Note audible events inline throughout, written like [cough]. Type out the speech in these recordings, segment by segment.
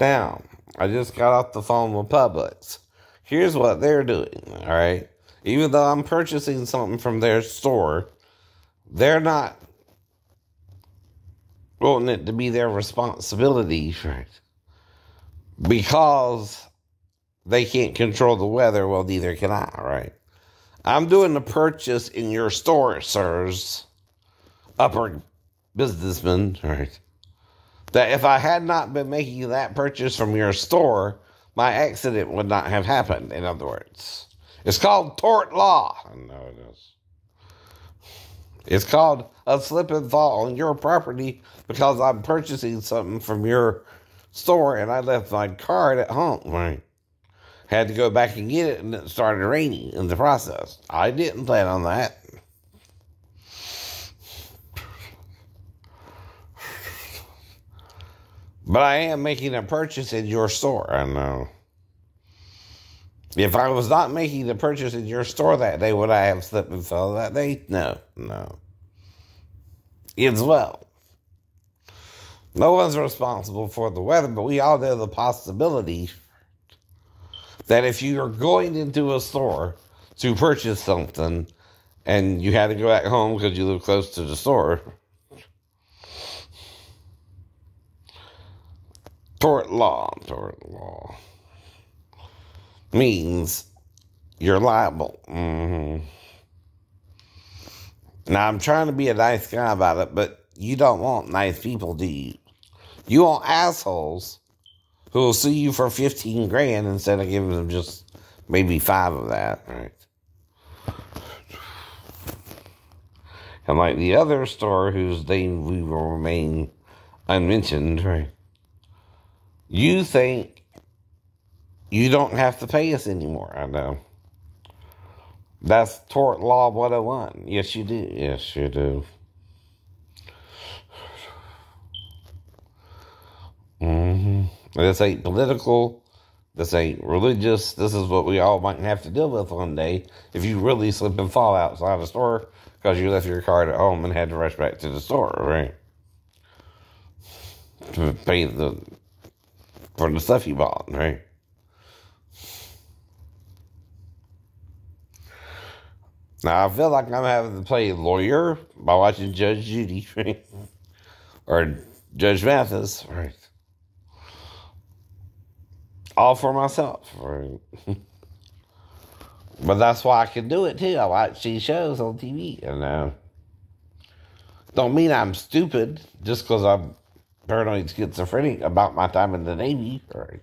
Now, I just got off the phone with Publix. Here's what they're doing, all right? Even though I'm purchasing something from their store, they're not wanting it to be their responsibility, right? Because they can't control the weather, well, neither can I, right? I'm doing the purchase in your store, sirs, upper businessman, right? That if I had not been making that purchase from your store, my accident would not have happened, in other words. It's called tort law. I know it is. It's called a slip and fall on your property because I'm purchasing something from your store and I left my card at home. Right. Had to go back and get it and it started raining in the process. I didn't plan on that. But I am making a purchase in your store. I know. If I was not making the purchase in your store that day, would I have slipped and fell that day? No, no. It's well. No one's responsible for the weather, but we all know the possibility that if you are going into a store to purchase something and you had to go back home because you live close to the store, tort law, tort law means you're liable. Mm-hmm. Now, I'm trying to be a nice guy about it, but you don't want nice people, do you? You want assholes who will sue you for 15 grand instead of giving them just maybe five of that, right? And like the other store whose name we will remain unmentioned, right? You think you don't have to pay us anymore. I know. That's tort law 101. Yes, you do. Yes, you do. Mm-hmm. This ain't political. This ain't religious. This is what we all might have to deal with one day if you really slip and fall outside the store because you left your card at home and had to rush back to the store, right? To pay the for the stuff you bought, right? Now I feel like I'm having to play lawyer by watching Judge Judy, [laughs] right? or Judge Mathis, right? All for myself, right? [laughs] but that's why I can do it too. I watch these shows on TV, and uh, don't mean I'm stupid just because I'm paranoid schizophrenic about my time in the Navy, right?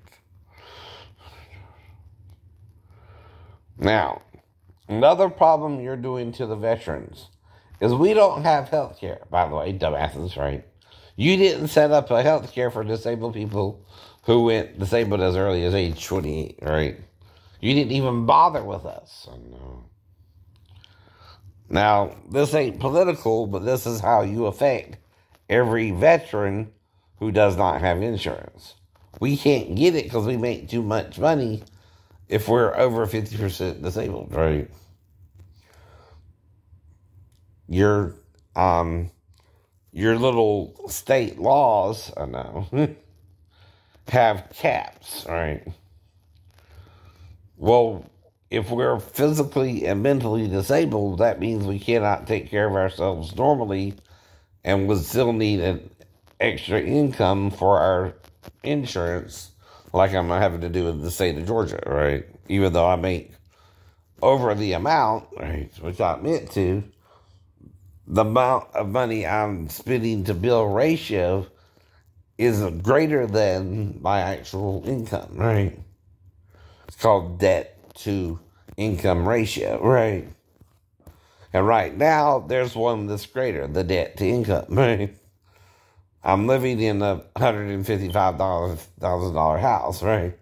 Now, Another problem you're doing to the veterans is we don't have health care, by the way, dumbasses, right? You didn't set up a health care for disabled people who went disabled as early as age 28, right? You didn't even bother with us. Now, this ain't political, but this is how you affect every veteran who does not have insurance. We can't get it because we make too much money if we're over 50% disabled, right? Your um your little state laws, I know, [laughs] have caps, right? Well, if we're physically and mentally disabled, that means we cannot take care of ourselves normally and would still need an extra income for our insurance like I'm having to do in the state of Georgia, right? Even though I make over the amount, right, which I meant to, the amount of money I'm spending to bill ratio is greater than my actual income, right? It's called debt to income ratio, right? And right now, there's one that's greater, the debt to income, [laughs] right? I'm living in a $155,000 house, right?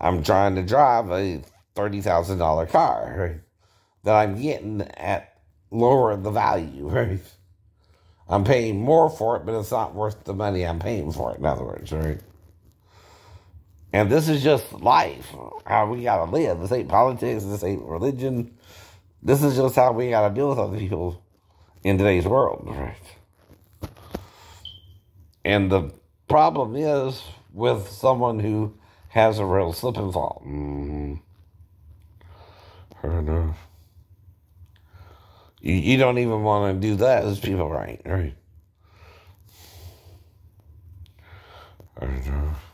I'm trying to drive a $30,000 car, right? That I'm getting at lower the value, right? I'm paying more for it, but it's not worth the money I'm paying for it, in other words, right? And this is just life, how we gotta live. This ain't politics, this ain't religion. This is just how we gotta deal with other people in today's world, right? And the problem is, with someone who has a real slip and fall. Mm-hmm. Fair enough. You, you don't even want to do that as people, right? Right. Fair enough.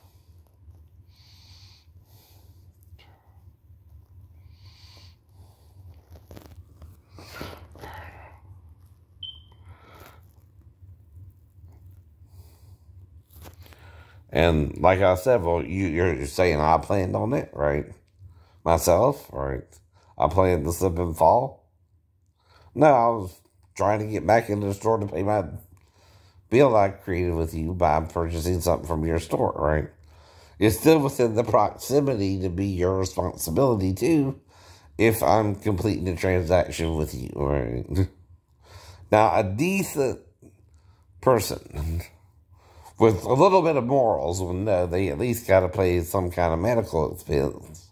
And like I said, well, you, you're saying I planned on it, right? Myself, right? I planned to slip and fall. No, I was trying to get back into the store to pay my bill I created with you by purchasing something from your store, right? It's still within the proximity to be your responsibility too if I'm completing the transaction with you, right? [laughs] Now, a decent person with a little bit of morals when know they at least got to pay some kind of medical expense,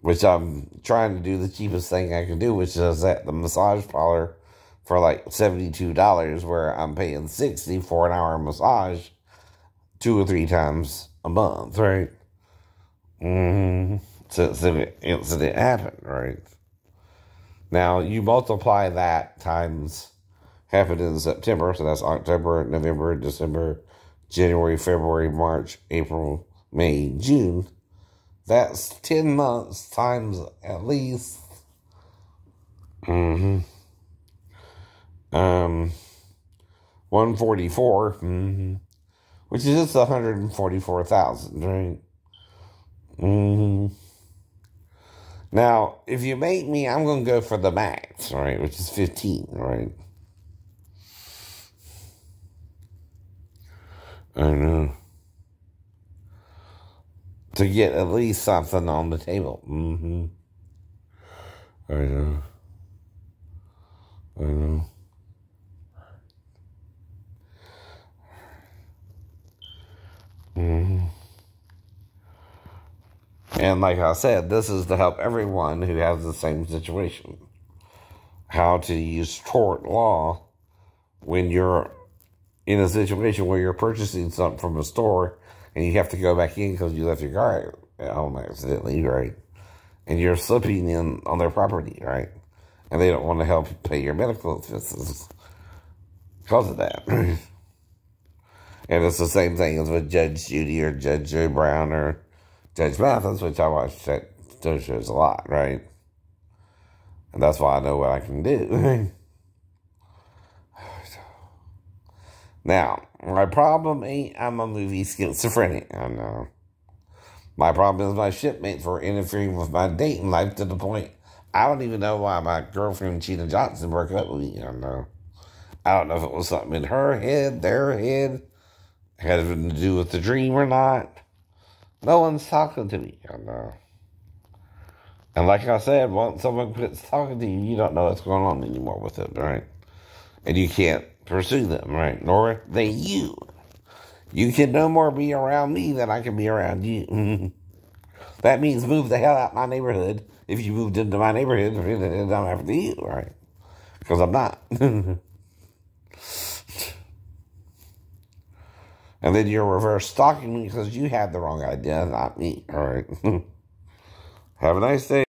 which I'm trying to do the cheapest thing I can do, which is at the massage parlor for like $72, where I'm paying 60 for an hour massage two or three times a month, right? Mm-hmm. Since the incident happened, right? Now, you multiply that times happened in September. So that's October, November, December, January, February, March, April, May, June. That's 10 months times at least. Mm-hmm. Um, 144, mm-hmm, which is just 144,000, right? Mm-hmm. Now, if you make me, I'm going to go for the max, right, which is 15, right? I know. To get at least something on the table. Mm-hmm. I know. I know. Mm-hmm. And like I said, this is to help everyone who has the same situation. How to use tort law when you're in a situation where you're purchasing something from a store and you have to go back in because you left your car at home accidentally, right? And you're slipping in on their property, right? And they don't want to help pay your medical expenses because of that. [clears throat] and it's the same thing as with Judge Judy or Judge Joe Brown or Judge Mathis, which I watch that those shows a lot, right? And that's why I know what I can do. [laughs] Now, my problem ain't I'm a movie schizophrenic. I know. My problem is my shipmates were interfering with my dating life to the point I don't even know why my girlfriend Sheena Johnson broke up with me. I don't know. I don't know if it was something in her head, their head, had anything to do with the dream or not. No one's talking to me. I know. And like I said, once someone quits talking to you, you don't know what's going on anymore with it, right? And you can't pursue them, right? Nor they you. You can no more be around me than I can be around you. [laughs] that means move the hell out of my neighborhood. If you moved into my neighborhood, [laughs] I'm after you, right? Because I'm not. [laughs] and then you're reverse stalking me because you had the wrong idea, not me. All right. Have a nice day.